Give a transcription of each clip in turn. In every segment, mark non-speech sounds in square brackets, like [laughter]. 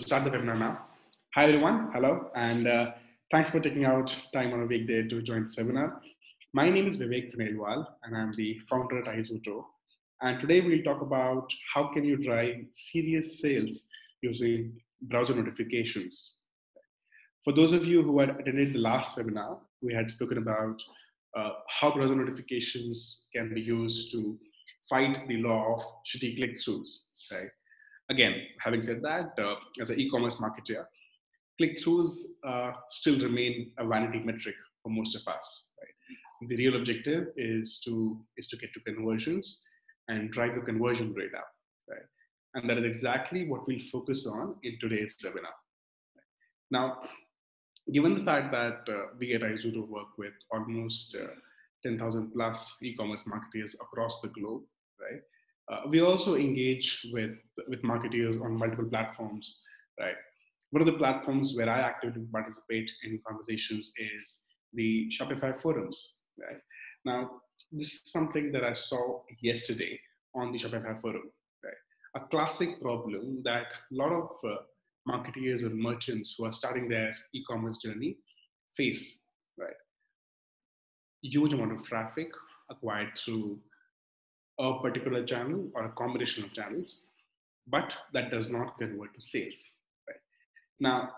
start the webinar now. Hi everyone, hello, and uh, thanks for taking out time on a weekday to join this webinar. My name is Vivek Khandelwal, and I'm the founder at iZooto. And today we'll talk about how can you drive serious sales using browser notifications. For those of you who had attended the last webinar, we had spoken about uh, how browser notifications can be used to fight the law of shitty click-throughs, right? Again, having said that, uh, as an e-commerce marketer, click-throughs uh, still remain a vanity metric for most of us. Right? The real objective is to is to get to conversions and drive the conversion rate up. Right? And that is exactly what we'll focus on in today's webinar. Now, given the fact that uh, we at iZooto work with almost uh, 10,000 plus e-commerce marketers across the globe, right? Uh, we also engage with, with marketeers on multiple platforms, right? One of the platforms where I actively participate in conversations is the Shopify forums, right? Now, this is something that I saw yesterday on the Shopify forum, right? A classic problem that a lot of uh, marketeers or merchants who are starting their e-commerce journey face, right? Huge amount of traffic acquired through a particular channel or a combination of channels, but that does not convert to sales. Right? Now,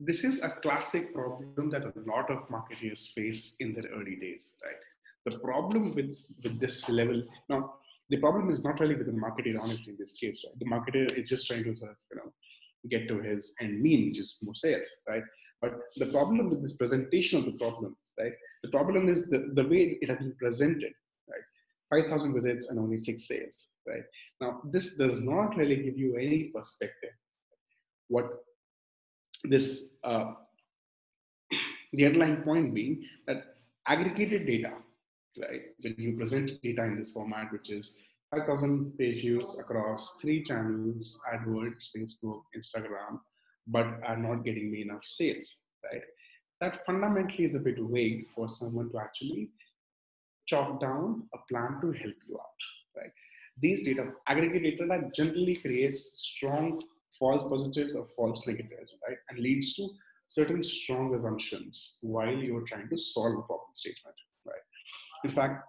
this is a classic problem that a lot of marketers face in their early days, right? The problem with, with this level, now, the problem is not really with the marketer, honestly, in this case, right? The marketer is just trying to sort of, you know, get to his end mean, which is more sales, right? But the problem with this presentation of the problem, right? The problem is the, the way it has been presented, 5,000 visits and only six sales, right? Now, this does not really give you any perspective. What this, uh, [clears throat] the underlying point being that aggregated data, right? When you present data in this format, which is 5,000 page views across three channels, AdWords, Facebook, Instagram, but are not getting me enough sales, right? That fundamentally is a bit vague for someone to actually chalk down a plan to help you out, right? These data, aggregate data generally creates strong false positives or false negatives, right? And leads to certain strong assumptions while you're trying to solve a problem statement, right? In fact,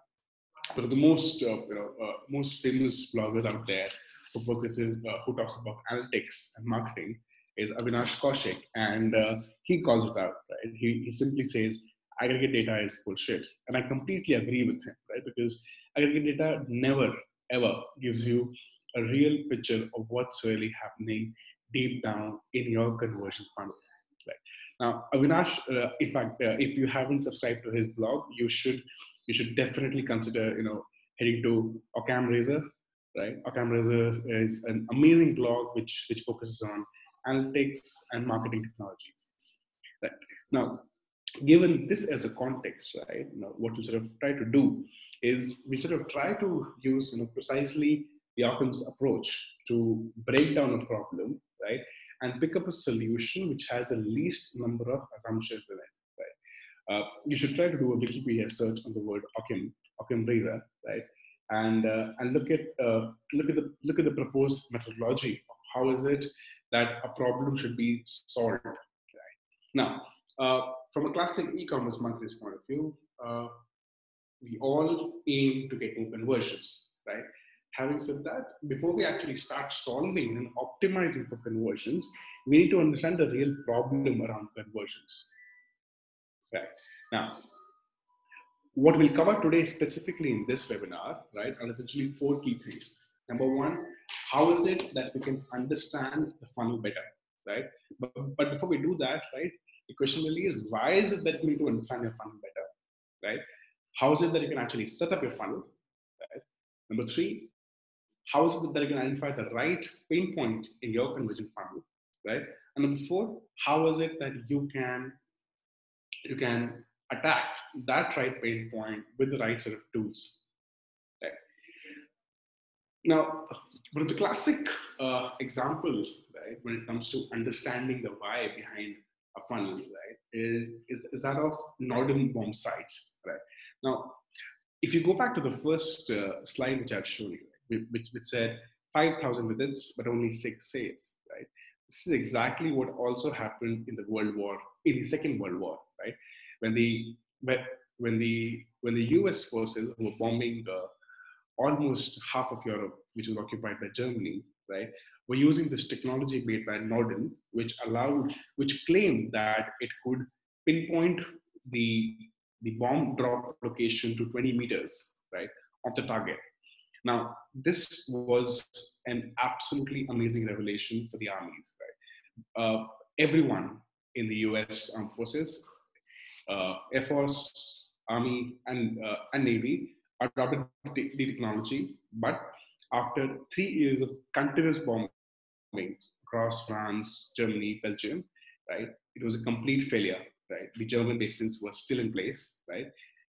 one of the most, uh, you know, uh, most famous bloggers out there who focuses, uh, who talks about analytics and marketing is Avinash Kaushik, and uh, he calls it out, right? He, he simply says aggregate data is bullshit. And I completely agree with him, right? Because aggregate data never, ever gives you a real picture of what's really happening deep down in your conversion funnel. Right? Now, Avinash, uh, in fact, uh, if you haven't subscribed to his blog, you should you should definitely consider, you know, heading to Occam Razor, right? Occam Razor is an amazing blog which which focuses on analytics and marketing technologies. Right now, given this as a context, right, you know, what we sort of try to do is we sort of try to use you know, precisely the Occam's approach to break down a problem, right, and pick up a solution which has the least number of assumptions in it, right. Uh, you should try to do a Wikipedia search on the word Occam, Occam razor, right, and uh, and look at uh, look at the look at the proposed methodology how is it that a problem should be solved. Right? Now, uh, from a classic e-commerce marketer's point of view, uh, we all aim to get more conversions, right? Having said that, before we actually start solving and optimizing for conversions, we need to understand the real problem around conversions. Right. Now, what we'll cover today specifically in this webinar, right, are essentially four key things. Number one, how is it that we can understand the funnel better, right? But, but before we do that, right, the question really is why is it that you need to understand your funnel better, right? How is it that you can actually set up your funnel, right? Number three, how is it that you can identify the right pain point in your conversion funnel, right? And number four, how is it that you can you can attack that right pain point with the right set of tools, right? Now, one of the classic uh, examples, right, when it comes to understanding the why behind funnel, right, is, is, is that of Norden bombsights, right? Now, if you go back to the first uh, slide which I've shown you, which, which said 5,000 visits, but only six sales, right? this is exactly what also happened in the World War, in the Second World War, right? When the when the when the U.S. forces were bombing uh, almost half of Europe, which was occupied by Germany, right, were using this technology made by Norden, which allowed, which claimed that it could pinpoint the the bomb drop location to 20 meters, right, of the target. Now, this was an absolutely amazing revelation for the armies, right? Uh, everyone in the US Armed Forces, uh, Air Force, Army, and, uh, and Navy adopted the technology, but after three years of continuous bombing across France, Germany, Belgium, right, it was a complete failure, right? The German basins were still in place, right?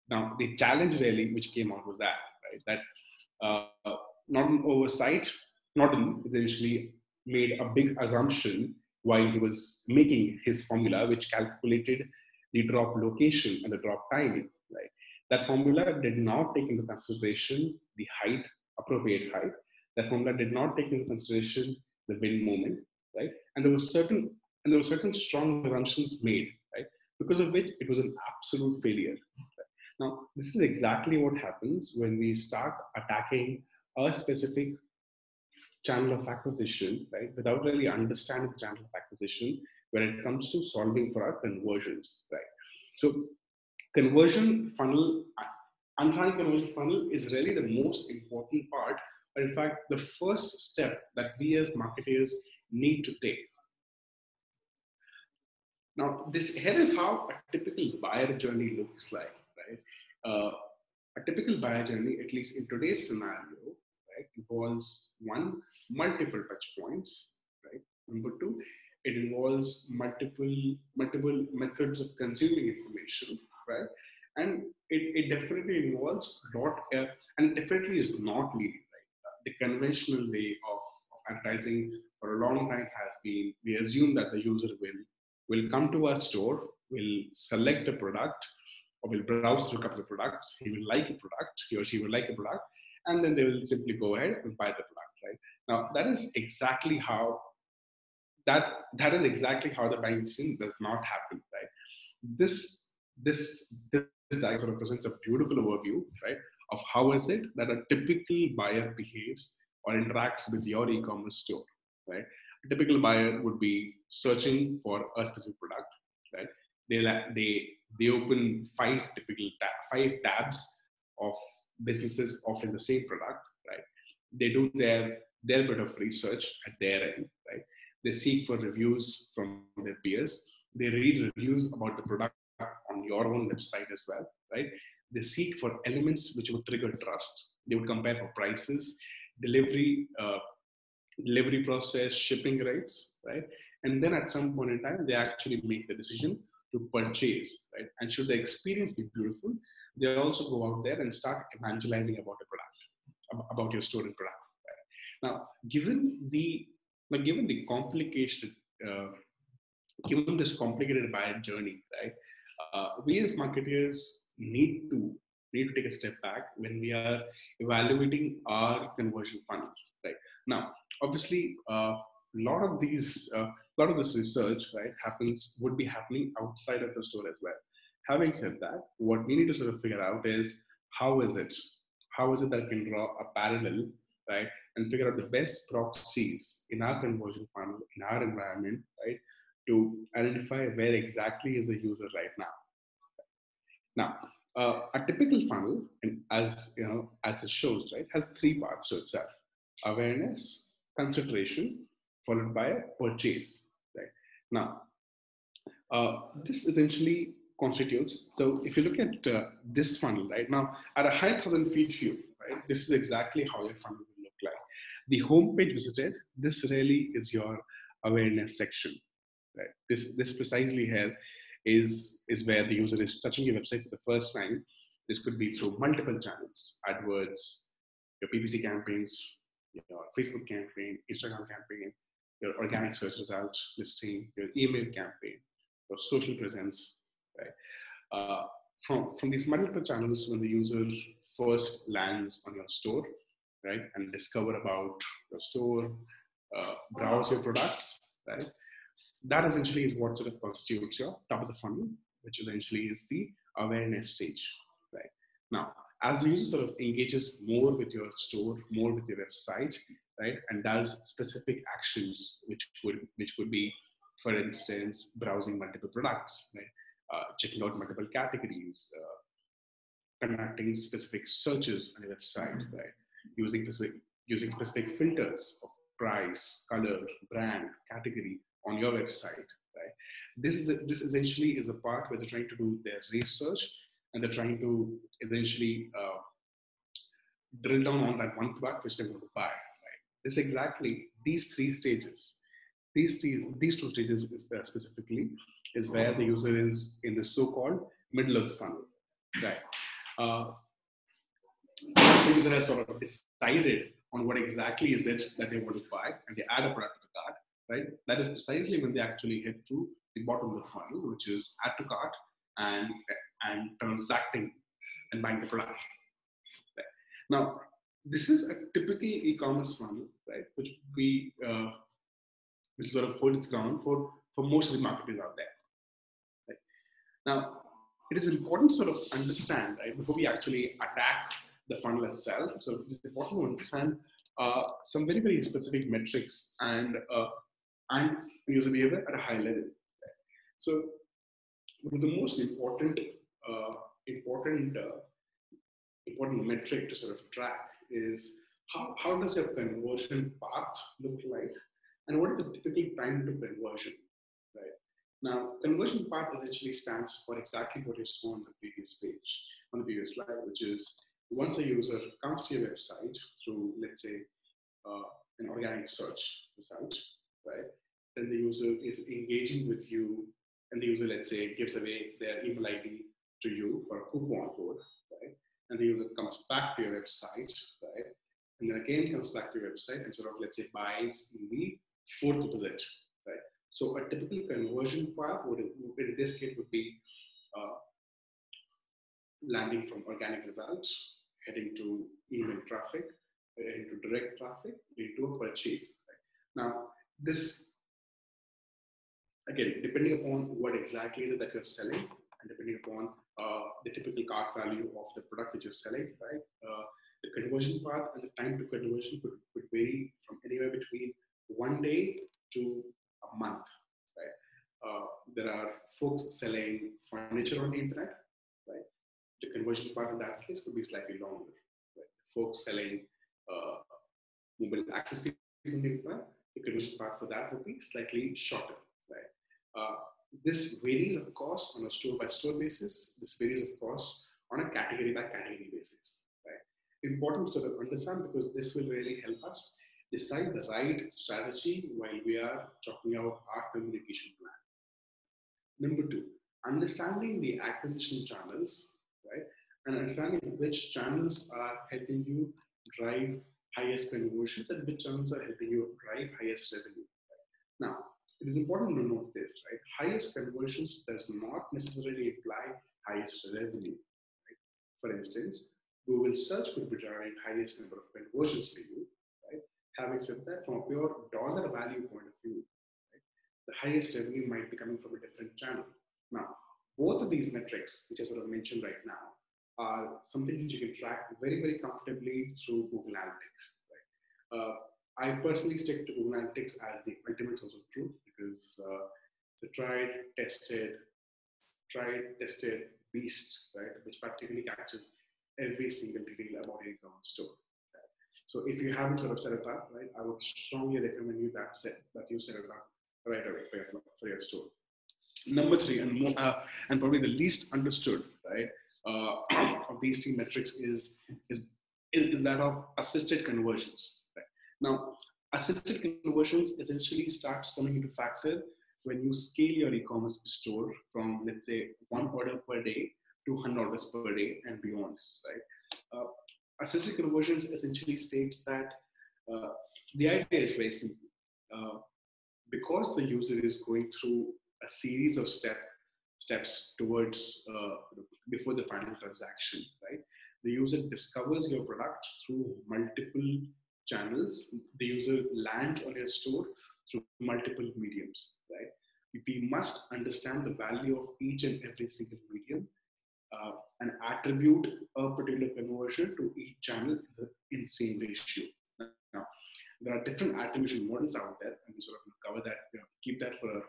Now, the challenge really which came out was that, right, that uh, not an oversight, Norden essentially made a big assumption while he was making his formula, which calculated the drop location and the drop timing, Right? That formula did not take into consideration the height, appropriate height. That formula did not take into consideration the wind moment, right? And there was certain and there were certain strong assumptions made, right? Because of which it was an absolute failure. Now, this is exactly what happens when we start attacking a specific channel of acquisition, right, without really understanding the channel of acquisition when it comes to solving for our conversions, right? So, conversion funnel, understanding conversion funnel is really the most important part, but in fact, the first step that we as marketers need to take. Now, this here is how a typical buyer journey looks like uh, a typical buyer journey, at least in today's scenario, right, involves one, multiple touch points, right? Number two, it involves multiple multiple methods of consuming information, right? And it, it definitely involves not uh, and definitely is not leading, right? The conventional way of, of advertising for a long time has been we assume that the user will will come to our store, will select a product, or will browse through a couple of products. He will like a product, he or she will like a product, and then they will simply go ahead and buy the product, right? Now, that is exactly how that that is exactly how the buying decision does not happen, right? This this this diagram represents a beautiful overview, right, of how is it that a typical buyer behaves or interacts with your e-commerce store, right? A typical buyer would be searching for a specific product, right? They they they open five typical five tabs of businesses offering the same product, right? They do their their bit of research at their end, right? They seek for reviews from their peers. They read reviews about the product on your own website as well, right? They seek for elements which would trigger trust. They would compare for prices, delivery, uh, delivery process, shipping rates, right? And then at some point in time, they actually make the decision to purchase, right? And should the experience be beautiful, they also go out there and start evangelizing about the product, about your store and product. Right? Now, given the now given the complication, uh, given this complicated buyer journey, right? Uh, we as marketers need to need to take a step back when we are evaluating our conversion funnels, right? Now, obviously, uh, a lot of these uh, a lot of this research, right, happens would be happening outside of the store as well. Having said that, what we need to sort of figure out is how is it? How is it that we can draw a parallel, right, and figure out the best proxies in our conversion funnel, in our environment, right, to identify where exactly is the user right now. Now, uh, a typical funnel, and as you know, as it shows, right, has three parts to itself: awareness, consideration, followed by a purchase. Right Now, uh, this essentially constitutes, so if you look at uh, this funnel, right now, at a 100,000 feet view, right, this is exactly how your funnel will look like. The homepage visited, this really is your awareness section, right? This, this precisely here is, is where the user is touching your website for the first time. This could be through multiple channels, AdWords, your PPC campaigns, your Facebook campaign, Instagram campaign, your organic search result listing, your email campaign, your social presence, right? Uh, from, from these multiple channels, when the user first lands on your store, right, and discover about your store, uh, browse your products, right? That essentially is what sort of constitutes your top of the funnel, which essentially is the awareness stage, right? Now, as the user sort of engages more with your store, more with your website, right, and does specific actions, which would which could be, for instance, browsing multiple products, right, uh, checking out multiple categories, uh, conducting specific searches on your website, right, using specific using specific filters of price, color, brand, category on your website, right? This is this essentially is a part where they're trying to do their research and they're trying to essentially uh, drill down on that one product which they're going to buy. Right? This exactly these three stages, these three these two stages uh, specifically is where the user is in the so-called middle of the funnel. Right. Uh, the user has sort of decided on what exactly is it that they want to buy and they add a product right? That is precisely when they actually head to the bottom of the funnel, which is add to cart and and transacting and buying the product. Right? Now, this is a typical e-commerce funnel, right? Which we uh, which sort of hold its ground for for most of the marketers out there. Right? Now, it is important to sort of understand, right, before we actually attack the funnel itself. So it's important to understand uh, some very very specific metrics and uh, and user behavior at a high level. So the most important uh, important uh, important metric to sort of track is how, how does your conversion path look like and what is the typical time to conversion right now conversion path essentially stands for exactly what you saw on the previous page on the previous slide which is once a user comes to your website through let's say uh, an organic search result right then the user is engaging with you and the user let's say gives away their email id to you for a coupon code, right? And the user comes back to your website, right? And then again comes back to your website and sort of, let's say, buys in the fourth visit, right? So a typical conversion path would, in this case, would be uh, landing from organic results, heading to email traffic, into direct traffic, into a purchase. Right? Now, this again, depending upon what exactly is it that you're selling, and depending upon uh, the typical cart value of the product that you're selling, right? Uh, the conversion path and the time to conversion could, could vary from anywhere between one day to a month, right? Uh, there are folks selling furniture on the internet, right? The conversion path in that case could be slightly longer, right? Folks selling uh, mobile access on the internet, the conversion path for that would be slightly shorter, right? Uh, this varies, of course, on a store by store basis. This varies, of course, on a category by category basis. Right? Important to sort of understand because this will really help us decide the right strategy while we are talking about our communication plan. Number two, understanding the acquisition channels, right? And understanding which channels are helping you drive highest conversions and which channels are helping you drive highest revenue. Now, it is important to note this, right? Highest conversions does not necessarily imply highest revenue. Right? For instance, Google search could be driving highest number of conversions for you, right? Having said that, from a pure dollar value point of view, right, the highest revenue might be coming from a different channel. Now, both of these metrics, which I sort of mentioned right now, are something which you can track very, very comfortably through Google Analytics. Right? Uh, I personally stick to Google Analytics as the ultimate source of truth because uh, the tried, tested, tried, tested beast, right, which practically captures every single detail about your e-commerce store. So if you haven't sort of set it up, right, I would strongly recommend you that set that you set it up right away for your, for your store. Number three, and more, uh, and probably the least understood, right, [clears throat] of these three metrics is, is is that of assisted conversions. Right? Now, assisted conversions essentially starts coming into factor when you scale your e-commerce store from let's say one order per day to 100 orders per day and beyond right uh, assisted conversions essentially states that uh, the idea is very simple uh, because the user is going through a series of step steps towards uh, before the final transaction right the user discovers your product through multiple channels. The user lands on your store through multiple mediums, right? We must understand the value of each and every single medium uh, and attribute a particular conversion to each channel in the, in same ratio. Now, there are different attribution models out there, and we sort of cover that, you know, keep that for, a,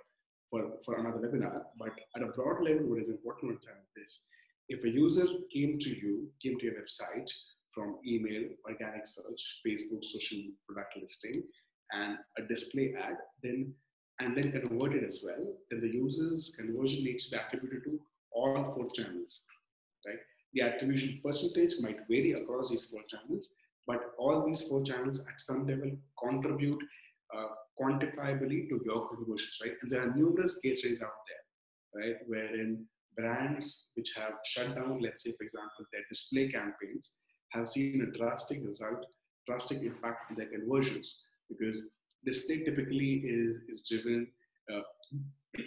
for, for another webinar. But at a broad level, what is important to understand is. If a user came to you, came to your website from email, organic search, Facebook, social product listing, and a display ad, then and then converted as well, then the user's conversion needs to be attributed to all four channels, right? The attribution percentage might vary across these four channels, but all these four channels at some level contribute uh, quantifiably to your conversions, right? And there are numerous case studies out there, right, wherein brands which have shut down, let's say, for example, their display campaigns, have seen a drastic result, drastic impact in their conversions because display typically is, is driven, uh, [clears throat]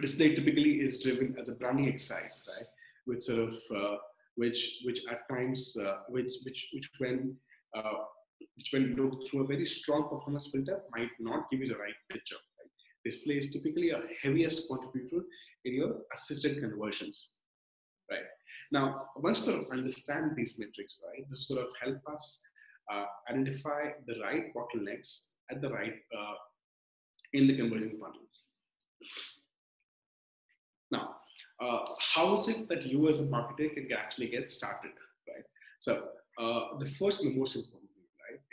display typically is driven as a branding exercise, right? Which sort of, uh, which, which at times, uh, which, which, which when, uh, which when looked through a very strong performance filter might not give you the right picture. Right? Display is typically a heaviest contributor in your assisted conversions, right? Now, once you sort of understand these metrics, right, this sort of help us uh, identify the right bottlenecks at the right uh, in the conversion funnel. Now, uh, how is it that you as a marketer can actually get started, right? So uh, the first and the most important?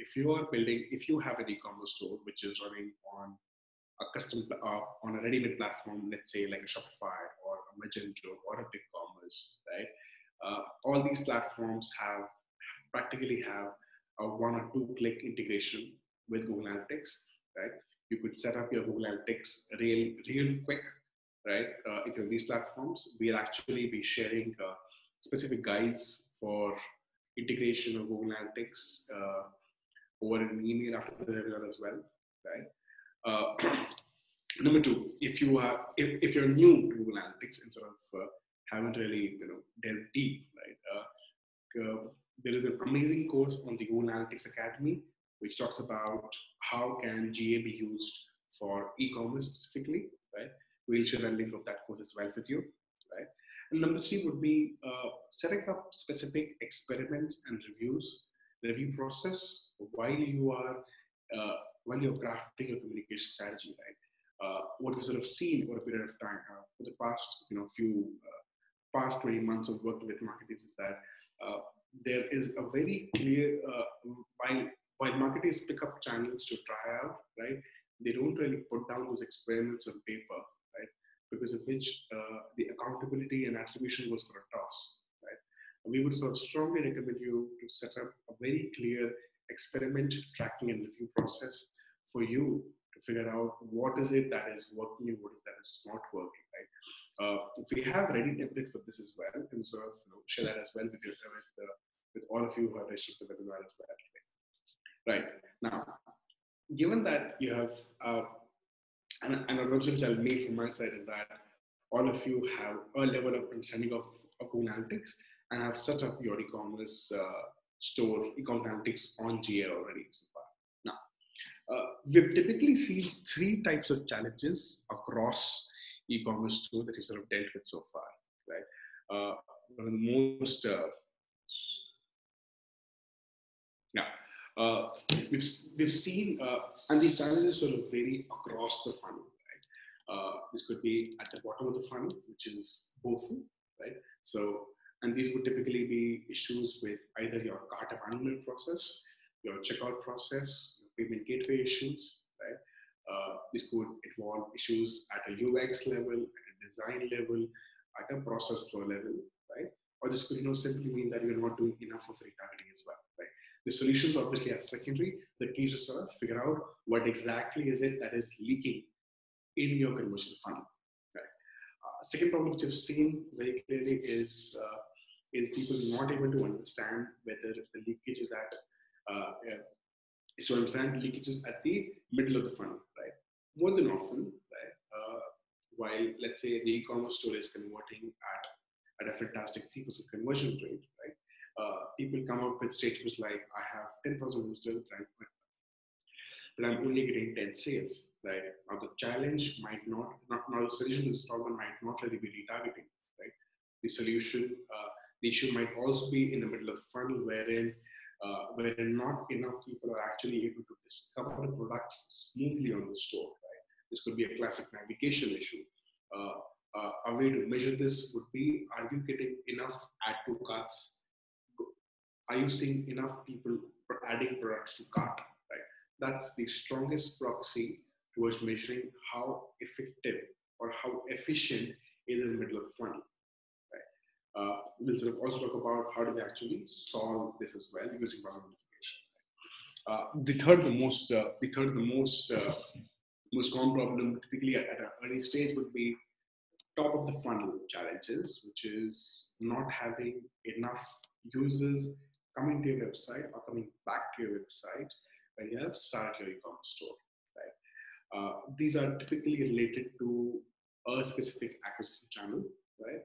If you are building, if you have an e-commerce store which is running on a custom uh, on a ready-made platform, let's say like a Shopify or a Magento or a BigCommerce, right? Uh, all these platforms have practically have a one or two click integration with Google Analytics, right? You could set up your Google Analytics real, real quick, right? Uh, if you're these platforms, we'll actually be sharing uh, specific guides for integration of Google Analytics uh, over an email after the webinar as well, right? Uh, [clears throat] number two, if you are if, if you're new to Google Analytics and sort of uh, haven't really you know delved deep, right? Uh, there is an amazing course on the Google Analytics Academy which talks about how can GA be used for e-commerce specifically, right? We'll share a link of that course as well with you, right? And number three would be uh, setting up specific experiments and reviews, review process while you are uh, while you're crafting your communication strategy, right? Uh, what we sort of seen over a period of time uh, for the past, you know, few uh, past 20 months of working with marketers is that uh, there is a very clear while while marketers pick up channels to try out, right, they don't really put down those experiments on paper, right, because of which uh, the accountability and attribution goes for a toss. We would sort of strongly recommend you to set up a very clear experiment tracking and review process for you to figure out what is it that is working and what is that is not working, right. Uh, we have ready template for this as well, and of you know, share that as well with, your, with, uh, with all of you who have registered the webinar as well. Right. Now, given that you have, uh, and, and assumption I'll make from my side is that all of you have a level of understanding of, of Google Analytics and have set up your e-commerce uh, store, e-commerce analytics on GA already so far. Now, uh, we've typically seen three types of challenges across e-commerce stores that you sort of dealt with so far, right? Uh, one of the most uh, yeah, uh, we've, we've seen, uh, and the challenges sort of vary across the funnel, right? Uh, this could be at the bottom of the funnel, which is BOFU, right? So, and these would typically be issues with either your cart abandonment process, your checkout process, your payment gateway issues, right? Uh, this could involve issues at a UX level, at a design level, at a process flow level, right? Or this could you know, simply mean that you're not doing enough of retargeting as well, right? The solutions obviously are secondary. The key is to sort of figure out what exactly is it that is leaking in your conversion funnel. Right. Uh, second problem which I've seen very clearly is uh, is people not able to understand whether the leakage is at uh, so understand leakages at the middle of the funnel, right? More than often, right? Uh, while let's say the e-commerce store is converting at, at a fantastic 3% conversion rate, right? uh, people come up with statements like, I have 10,000 visitors, but I'm only getting 10 sales, right? Now the challenge might not, not now the solution this problem might not really be retargeting, right? The solution, uh, the issue might also be in the middle of the funnel wherein uh, wherein not enough people are actually able to discover the products smoothly on the store, right? This could be a classic navigation issue. Uh, uh, a way to measure this would be, are you getting enough add to carts? Are you seeing enough people adding products to cart, right? That's the strongest proxy towards measuring how effective or how efficient is in the middle of the funnel. Uh, we'll sort of also talk about how do we actually solve this as well using funnel notification. Uh, the third, the most, uh, the third, the most, uh, most common problem typically at, at an early stage would be top of the funnel challenges, which is not having enough users coming to your website or coming back to your website when you have started your e-commerce store. Right? Uh, these are typically related to a specific acquisition channel, right?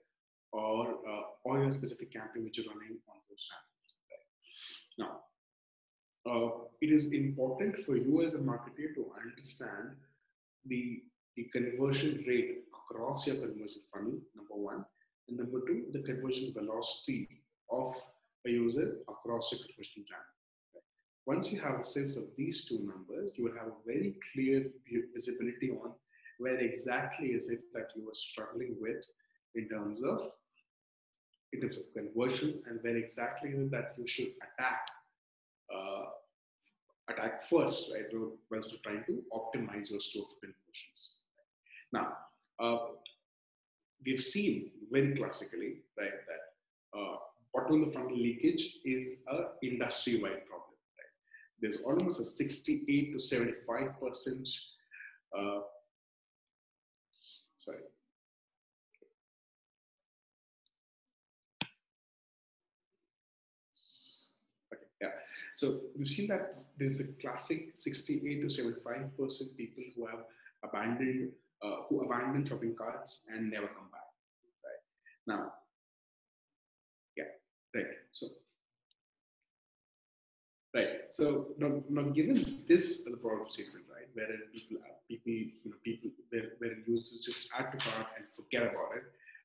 Or uh, or your specific campaign which you're running on those channels. Right? Now, uh, it is important for you as a marketer to understand the the conversion rate across your conversion funnel, number one. And number two, the conversion velocity of a user across your conversion channel. Once you have a sense of these two numbers, you will have a very clear visibility on where exactly is it that you are struggling with in terms of in terms of conversion and where exactly is that you should attack uh, attack first, right? Whilst you're trying to optimize your store for conversions. Now, uh, we've seen very classically, right, that uh, bottom of the funnel leakage is a industry-wide problem. Right? There's almost a 68 to 75 percent. Uh, sorry. Okay, yeah. So you've seen that there's a classic 68 to 75 percent people who have abandoned uh, who abandon shopping carts and never come back. Right now, yeah, right. So, right. So now, now given this as a problem statement, right, where people, people, you know, people, where, where users just add to cart and forget about it,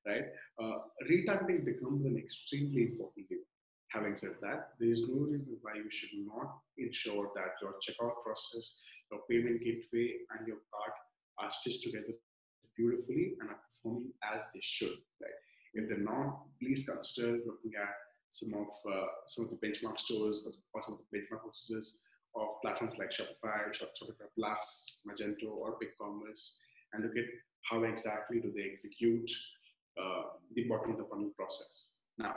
right? Uh, retargeting becomes an extremely important thing. Having said that, there is no reason why you should not ensure that your checkout process, your payment gateway, and your cart are stitched together beautifully and are performing as they should. Right? If they're not, please consider looking at some of uh, some of the benchmark stores or some of the benchmark hostess of platforms like Shopify, Shopify Plus, Magento, or BigCommerce, and look at how exactly do they execute uh, the bottom of the funnel process. Now,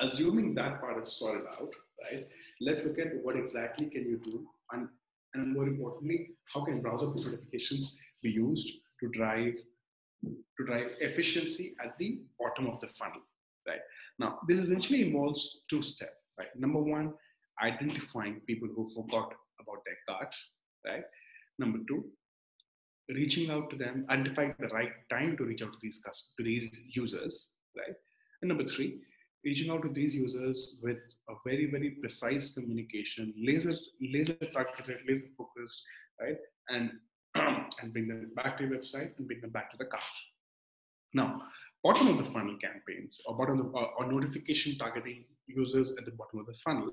assuming that part is sorted out, right? Let's look at what exactly can you do, and and more importantly, how can browser push notifications be used to drive to drive efficiency at the bottom of the funnel, right? Now, this essentially involves two steps, right? Number one, identifying people who forgot about their cart, right? Number two, reaching out to them, identifying the right time to reach out to these customers, to these users, right? And number three, reaching out to these users with a very, very precise communication, laser, laser targeted, laser focused, right? And [clears throat] and bring them back to your website and bring them back to the cart. Now, bottom of the funnel campaigns or bottom of uh, or notification targeting users at the bottom of the funnel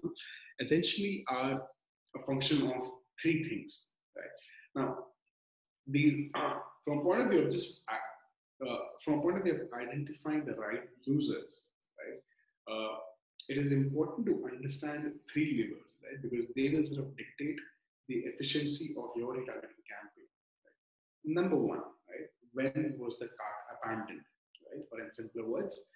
essentially are a function of three things. Right now, these are [clears throat] from point of view of just uh, from point of view of identifying the right users? Uh, it is important to understand three levers, right? Because they will sort of dictate the efficiency of your retargeting campaign. Number one, right? When was the cart abandoned? Right? Or in simpler words,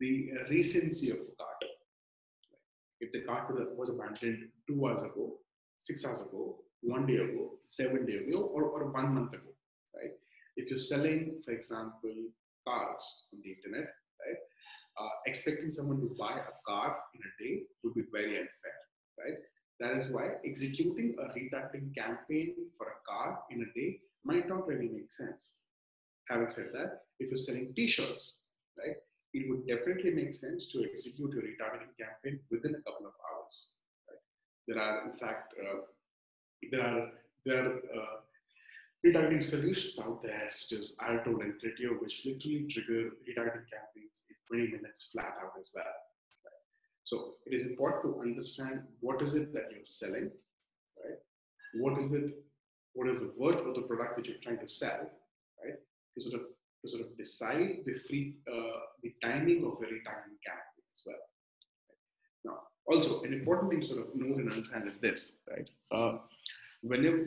the recency of a cart. Right? If the cart was abandoned two hours ago, six hours ago, one day ago, seven days ago, or, or one month ago, right? If you're selling, for example, cars on the internet, right? Uh, expecting someone to buy a car in a day would be very unfair, right? That is why executing a retargeting campaign for a car in a day might not really make sense. Having said that, if you're selling t-shirts, right, it would definitely make sense to execute your retargeting campaign within a couple of hours. Right? There are, in fact, uh, there are there are uh, retargeting solutions out there, such as AdRoll and Criteo, which literally trigger retargeting campaigns in 20 minutes flat out as well. So it is important to understand what is it that you're selling, right? What is it? What is the worth of the product which you're trying to sell, right? To sort of to sort of decide the free uh, the timing of a retargeting campaign as well. Now, also an important thing to sort of note and understand is this, right? Uh, whenever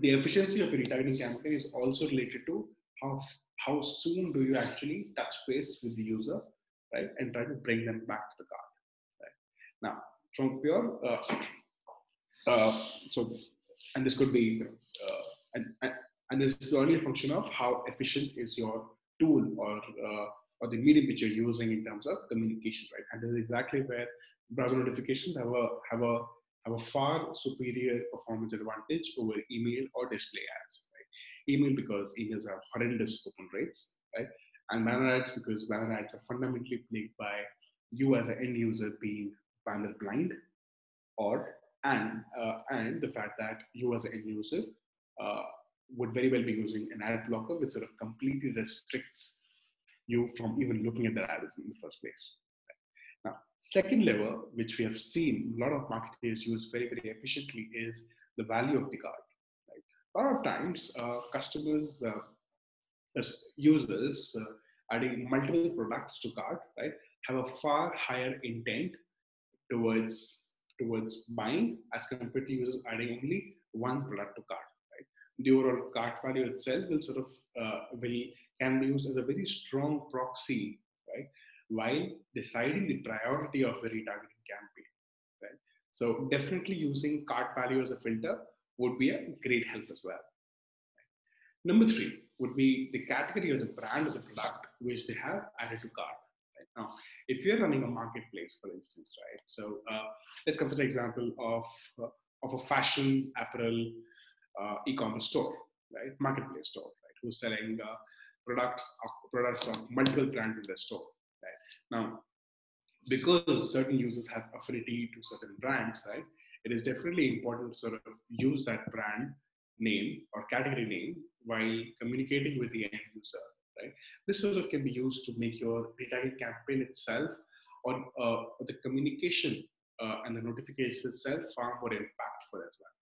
the efficiency of a retargeting campaign is also related to how how soon do you actually touch base with the user, right, and try to bring them back to the cart. Right? Now, from pure, uh, uh, so, and this could be, uh, and, and, this is only a function of how efficient is your tool or uh, or the medium which you're using in terms of communication, right? And this is exactly where browser notifications have a have a have a far superior performance advantage over email or display ads. Right? Email because emails have horrendous open rates, right? And banner ads because banner ads are fundamentally plagued by you as an end user being banner blind, or and uh, and the fact that you as an end user uh, would very well be using an ad blocker which sort of completely restricts you from even looking at the ads in the first place. Now, second lever, which we have seen a lot of marketers use very, very efficiently, is the value of the card. Right? A lot of times, uh, customers, uh, as users, uh, adding multiple products to cart, right, have a far higher intent towards towards buying as compared to users adding only one product to cart. Right? The overall cart value itself will sort of uh, will can be used as a very strong proxy, while deciding the priority of a retargeting campaign. Right? So definitely using cart value as a filter would be a great help as well. Number three would be the category or the brand of the product which they have added to cart. Right? Now, if you're running a marketplace, for instance, right? So uh, let's consider example of uh, of a fashion apparel uh, e-commerce store, right? Marketplace store, right? Who's selling uh, products products of multiple brands in their store. Now, because certain users have affinity to certain brands, right? It is definitely important to sort of use that brand name or category name while communicating with the end user, right? This sort of can be used to make your retargeting campaign itself or, uh, the communication uh, and the notification itself far more impactful as well.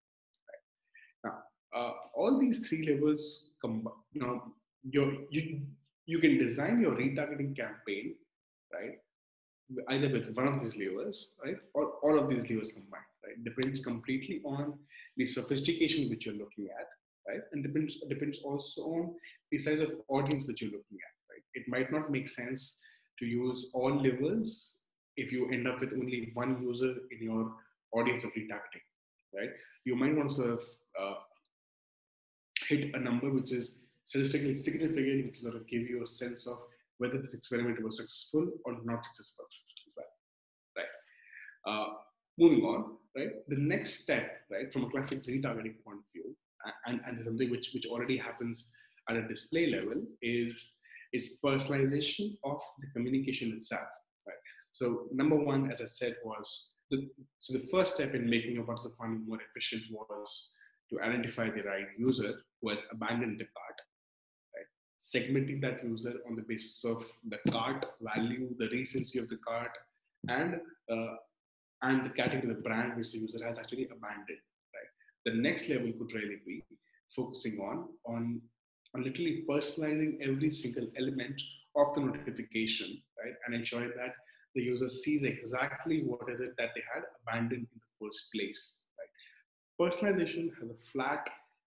Now, uh, all these three levels, combine. you know, you you you can design your retargeting campaign right? Either with one of these levers, right, or all of these levers combined, right? Depends completely on the sophistication which you're looking at, right? And depends depends also on the size of audience that you're looking at, right? It might not make sense to use all levers if you end up with only one user in your audience of retargeting, right? You might want to sort of uh, hit a number which is statistically significant to sort of give you a sense of whether this experiment was successful or not successful as well, right? Uh, moving on, right? The next step, right, from a classic retargeting point of view, and, and something which, which already happens at a display level is, is personalization of the communication itself, right? So number one, as I said, was the, so the first step in making a butler funnel more efficient was to identify the right user who has abandoned the cart segmenting that user on the basis of the cart value, the recency of the cart, and uh, and the category, the brand which the user has actually abandoned. Right. The next level could really be focusing on on on literally personalizing every single element of the notification, right, and ensuring that the user sees exactly what is it that they had abandoned in the first place. Right. Personalization has a flat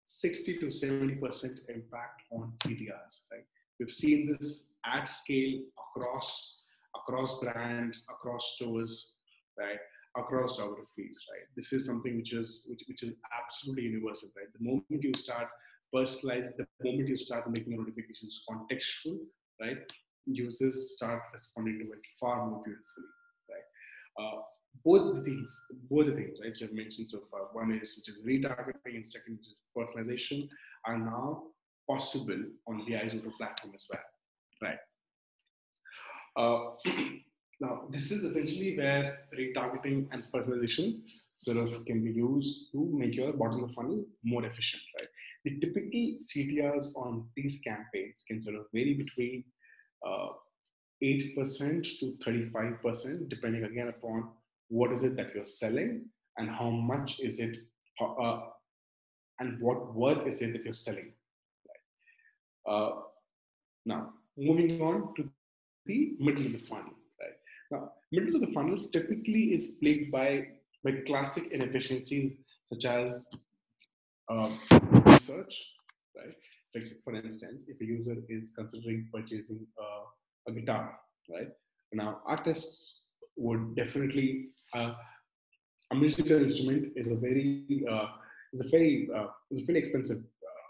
60 to 70% impact on CTRs, right? We've seen this at scale across across brands, across stores, right? Across geographies, right? This is something which is which, which is absolutely universal, right? The moment you start personalizing, the moment you start making notifications contextual, right? Users start responding to it far more beautifully, right? Uh, both the things, both the things, right, which I've mentioned so far. One is which is retargeting, and second is personalization, are now possible on the iZooto platform as well, right? Uh, [clears throat] now, this is essentially where retargeting and personalization sort of can be used to make your bottom of funnel more efficient, right? The typical CTRs on these campaigns can sort of vary between uh, 8% to 35%, depending again upon what is it that you're selling and how much is it, uh, and what worth is it that you're selling. Right? Uh, now, moving on to the middle of the funnel. Right? Now, middle of the funnel typically is plagued by, by classic inefficiencies such as uh, research, right? For instance, if a user is considering purchasing a, a guitar, right? Now, artists would definitely uh, a musical instrument is a very uh, is a very uh, is a very expensive uh,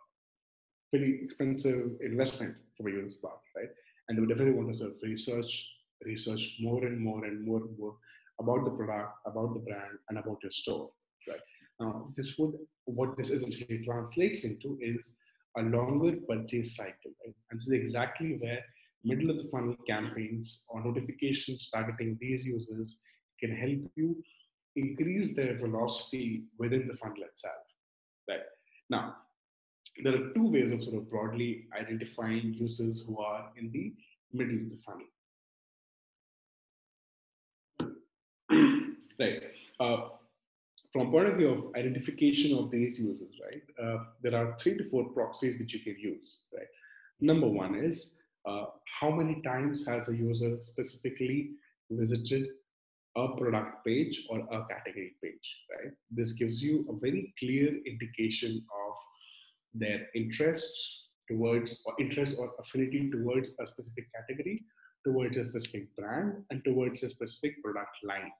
very expensive investment for a user's part, right? And they would definitely want to sort of research research more and more and more and more about the product, about the brand, and about your store, right? Now, this would what this essentially translates into is a longer purchase cycle, right? And this is exactly where middle of the funnel campaigns or notifications targeting these users can help you increase their velocity within the funnel itself. Right now, there are two ways of sort of broadly identifying users who are in the middle of the funnel. [clears throat] right. Uh, from point of view of identification of these users, right, uh, there are three to four proxies which you can use, right? Number one is uh, how many times has a user specifically visited a product page or a category page, right? This gives you a very clear indication of their interests towards or interest or affinity towards a specific category, towards a specific brand, and towards a specific product line,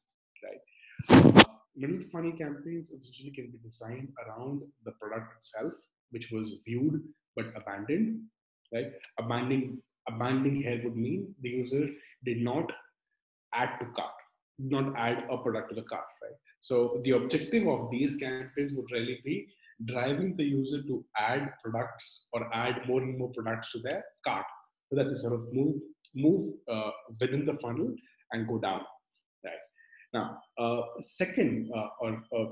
right? Uh, middle funnel campaigns essentially can be designed around the product itself, which was viewed but abandoned, right? Abandoning, abandoning here would mean the user did not add to cart, not add a product to the cart, right? So the objective of these campaigns would really be driving the user to add products or add more and more products to their cart so that they sort of move move uh, within the funnel and go down right? now, uh, second uh, or uh,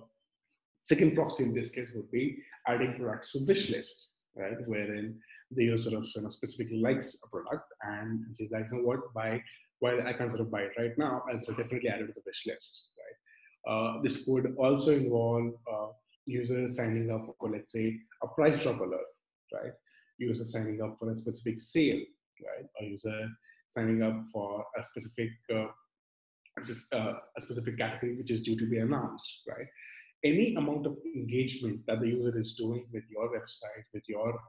second proxy in this case would be adding products to wish list, right? Wherein the user sort of specifically likes a product and says, like, you know what, buy, while I can't sort of buy it right now, I'll sort of definitely add it to the wish list, right? Uh, this could also involve uh, users signing up for, let's say, a price drop alert, right? User signing up for a specific sale, right? Or user signing up for a specific uh, uh, a specific category which is due to be announced, right? Any amount of engagement that the user is doing with your website, with your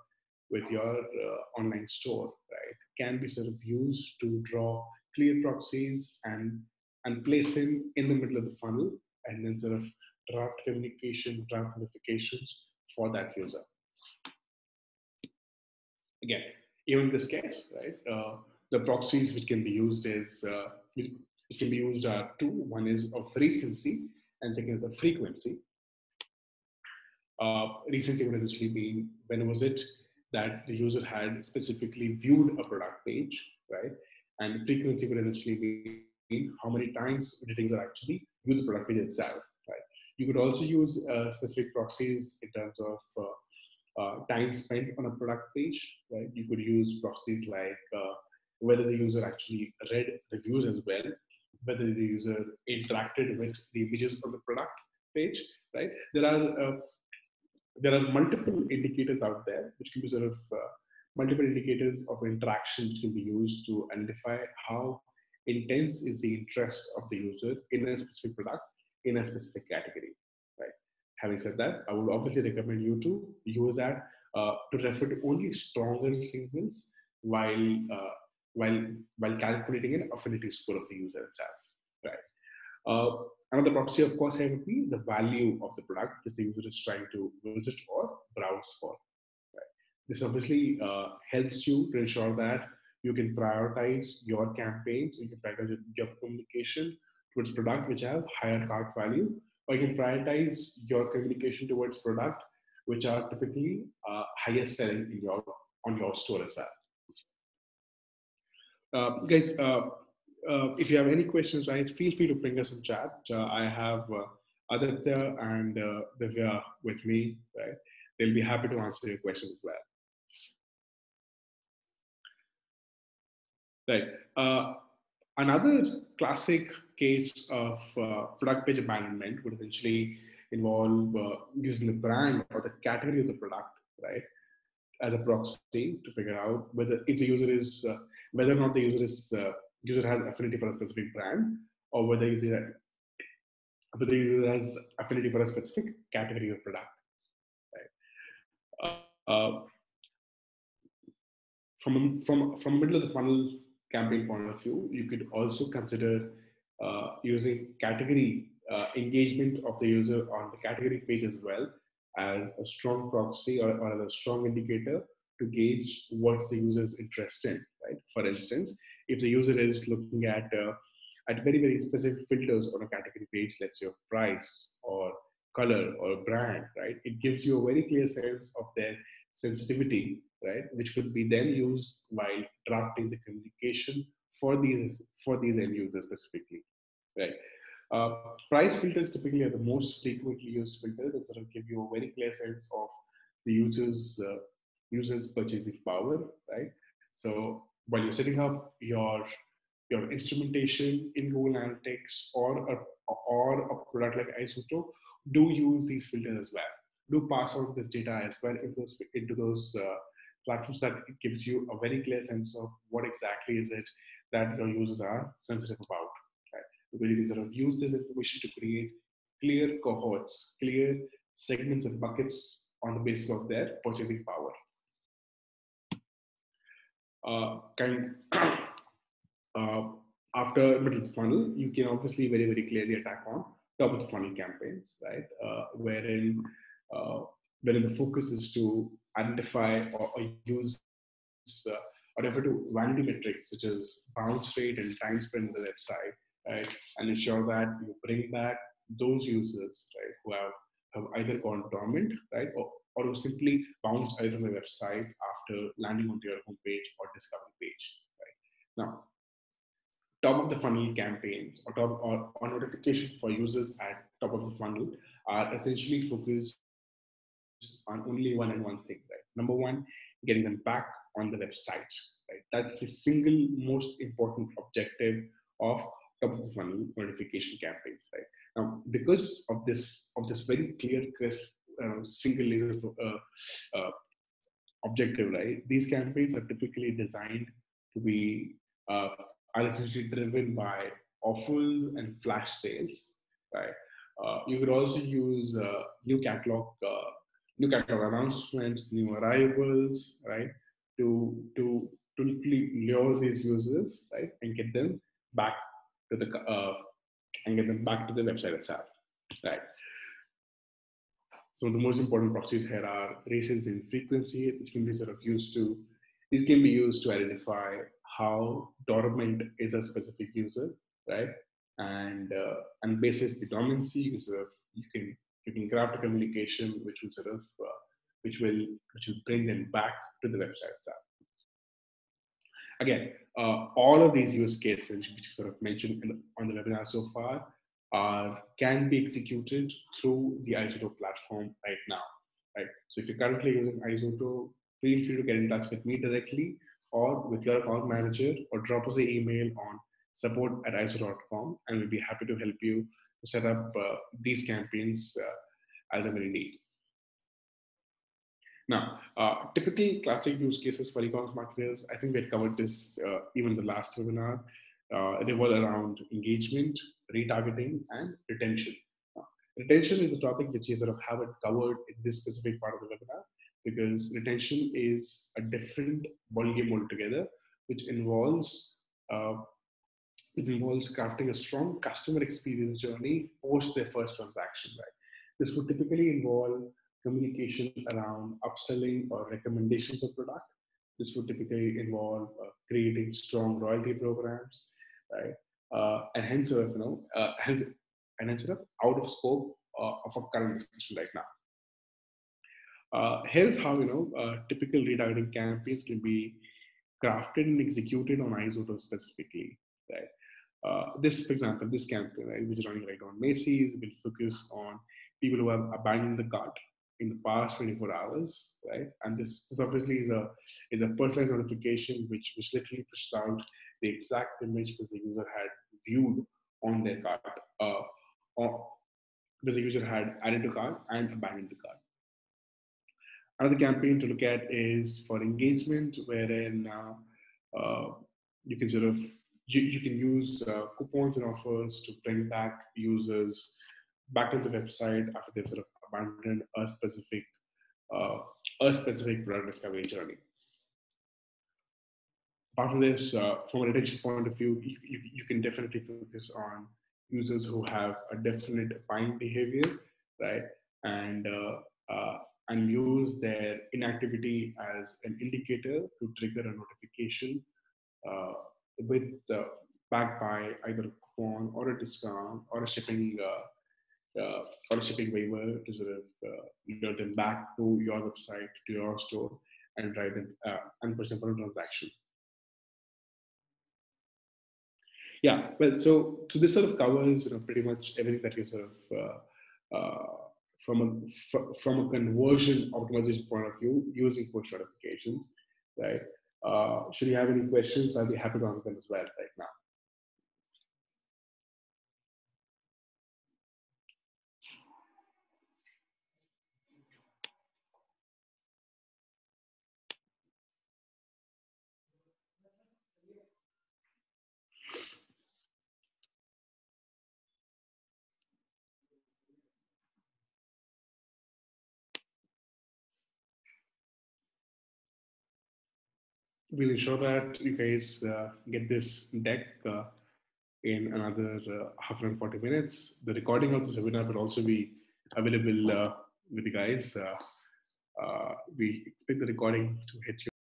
with your uh, online store, right, can be sort of used to draw clear proxies and and place him in the middle of the funnel, and then sort of draft communication, draft notifications for that user. Again, even in this case, right, uh, the proxies which can be used is uh, it can be used uh, two. One is of recency, and second is of frequency. Uh, recency would essentially be when was it that the user had specifically viewed a product page, right? And frequency would essentially be how many times did are actually view the product page itself, right? You could also use uh, specific proxies in terms of uh, uh, time spent on a product page, right? You could use proxies like uh, whether the user actually read reviews as well, whether the user interacted with the images on the product page, right? There are uh, there are multiple indicators out there which can be sort of uh, multiple indicators of interaction can be used to identify how intense is the interest of the user in a specific product in a specific category, right? Having said that, I would obviously recommend you to use that uh, to refer to only stronger signals while uh, while while calculating an affinity score of the user itself, right? Uh, another proxy, of course, here would be the value of the product which the user is trying to visit or browse for. This obviously uh, helps you to ensure that you can prioritize your campaigns, you can prioritize your communication towards product which have higher cart value, or you can prioritize your communication towards product which are typically uh, higher selling in your on your store as well. Uh, guys, uh, uh, if you have any questions, right, feel free to bring us in chat. I have Aditya and uh, Divya with me, right? They'll be happy to answer your questions as well. Right. Uh, another classic case of uh, product page abandonment would essentially involve uh, using the brand or the category of the product, right, as a proxy to figure out whether if the user is uh, whether or not the user is uh, user has affinity for a specific brand or whether user whether user has affinity for a specific category of product. Right. Uh, uh, from from from middle of the funnel campaign point of view, you could also consider uh, using category uh, engagement of the user on the category page as well as a strong proxy or, or a strong indicator to gauge what the user's interest in, right? For instance, if the user is looking at uh, at very very specific filters on a category page, let's say of price or color or brand, right? It gives you a very clear sense of their sensitivity right, which could be then used while drafting the communication for these for these end users specifically, right? Uh, price filters typically are the most frequently used filters and sort of give you a very clear sense of the user's uh, user's purchasing power, right? So while you're setting up your your instrumentation in Google Analytics or a, or a product like iZooto, do use these filters as well. Do pass on this data as well into those, into those uh, platforms that gives you a very clear sense of what exactly is it that your users are sensitive about. Right? Because you can sort of use this information to create clear cohorts, clear segments and buckets on the basis of their purchasing power. Uh, kind [coughs] uh, after middle funnel, you can obviously very very clearly attack on top of the funnel campaigns, right? Uh, wherein uh, wherein the focus is to identify or, or use uh, or refer to vanity metrics such as bounce rate and time spent on the website, right? And ensure that you bring back those users, right, who have, have either gone dormant, right, or, or simply bounced either from the website after landing onto your homepage or discovery page, right? Now, top of the funnel campaigns or top or, or notification for users at top of the funnel are essentially focused on only one and one thing, right? Number one, getting them back on the website, right? That's the single most important objective of top of the funnel notification campaigns, right? Now, because of this of this very clear, crisp, uh, single laser uh, uh, objective, right? These campaigns are typically designed to be uh, are essentially driven by offers and flash sales, right? Uh, you could also use uh, new catalog uh, new catalog announcements, new arrivals, right? To to to lure these users, right, and get them back to the uh, and get them back to the website itself, right? So the most important proxies here are recency frequency. This can be sort of used to this can be used to identify how dormant is a specific user, right? And uh, and basis the dormancy, you sort of you can you can craft a communication which will sort of uh, which will which will bring them back to the website itself. Again, uh, all of these use cases which sort of mentioned in, on the webinar so far are can be executed through the iZooto platform right now. Right. So if you're currently using iZooto, feel free to get in touch with me directly or with your account manager or drop us an email on support at izooto.com and we'll be happy to help you set up uh, these campaigns uh, as a very need. Now, uh, typically classic use cases for e-commerce marketers, I think we had covered this uh, even the last webinar. Uh, they were around engagement, retargeting, and retention. retention is a topic which we sort of haven't covered in this specific part of the webinar because retention is a different ballgame altogether, which involves uh, it involves crafting a strong customer experience journey post their first transaction, right? This would typically involve communication around upselling or recommendations of product. This would typically involve uh, creating strong loyalty programs, right? Uh, and hence, sort you know, uh, hence, and hence out of scope uh, of our current discussion right now. Uh, here's how you know uh, typical retargeting campaigns can be crafted and executed on iZooto specifically, right? Uh, this, for example, this campaign, right, which is running right on Macy's, will focus on people who have abandoned the cart in the past 24 hours, right? And this, this obviously is a is a personalized notification which which literally pushes out the exact image that the user had viewed on their cart, uh, or because the user had added to cart and abandoned the cart. Another campaign to look at is for engagement, wherein uh, uh, you can sort of you, you can use uh, coupons and offers to bring back users back to the website after they've sort of abandoned a specific uh, a specific product discovery journey. Apart from this, uh, from a retention point of view, you, you, you, can definitely focus on users who have a definite buying behavior, right? And uh, uh and use their inactivity as an indicator to trigger a notification uh, with uh, backed by either a coupon or a discount or a shipping uh, uh, or a shipping waiver to sort of uh, them back to your website to your store and drive them uh, and push them for a transaction. Yeah, well, so so this sort of covers you know pretty much everything that you sort of uh, from a from a conversion optimization point of view using push notifications, right? Uh, should you have any questions, I'll be happy to answer them as well right now. We'll ensure that you guys uh, get this deck uh, in another uh, half an hour, 40 minutes. The recording of this webinar will also be available uh, with you guys. Uh, uh, we expect the recording to hit